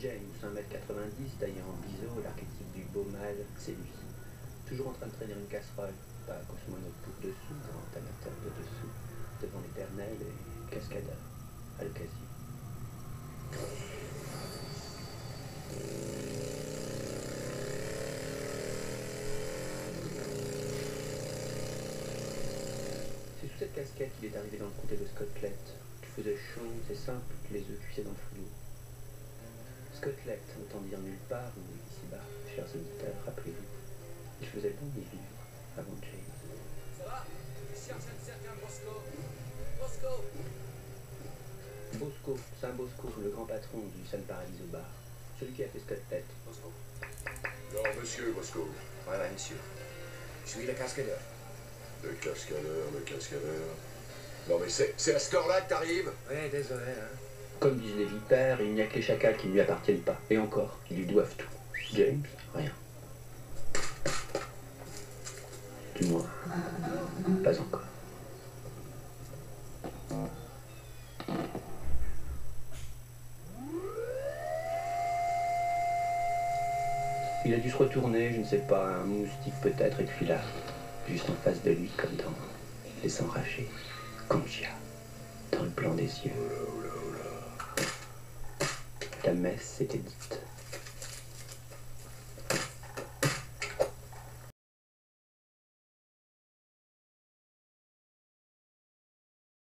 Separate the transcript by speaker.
Speaker 1: James, 1m90, taillé en biseau, l'archétype du beau mâle, c'est lui. Toujours en train de traîner une casserole, pas cosmonaute pour dessous, grand amateur de dessous, devant l'éternel et cascadeur, à l'occasion. C'est sous cette casquette qu'il est arrivé dans le comté de Scotland. Il faisait chaud, c'est simple, les œufs cuisaient dans le frigo. Scotland, autant dire nulle part ou ici-bas, chers auditeurs, rappelez-vous. Il faisait bon y vivre avant James.
Speaker 2: Ça va? Je cherche un certain Bosco. Bosco
Speaker 1: Bosco, Saint Bosco, le grand patron du San Paradiso Bar. Celui qui a fait Scotland.
Speaker 2: Bosco.
Speaker 3: Non, monsieur Bosco.
Speaker 2: Ouais, monsieur. Je suis le cascadeur.
Speaker 3: Le cascadeur, le cascadeur. Non, mais c'est c'est à cette heure-là que t'arrives?
Speaker 2: Ouais, désolé, hein.
Speaker 1: Comme disent les vipères, il n'y a que les chacals qui ne lui appartiennent pas. Et encore, ils lui doivent tout. James, rien. Du moins, pas encore. Il a dû se retourner, je ne sais pas, un moustique peut-être, et puis là, juste en face de lui, comme dans Les Enragés, Congia, dans le blanc des yeux. La messe était dite.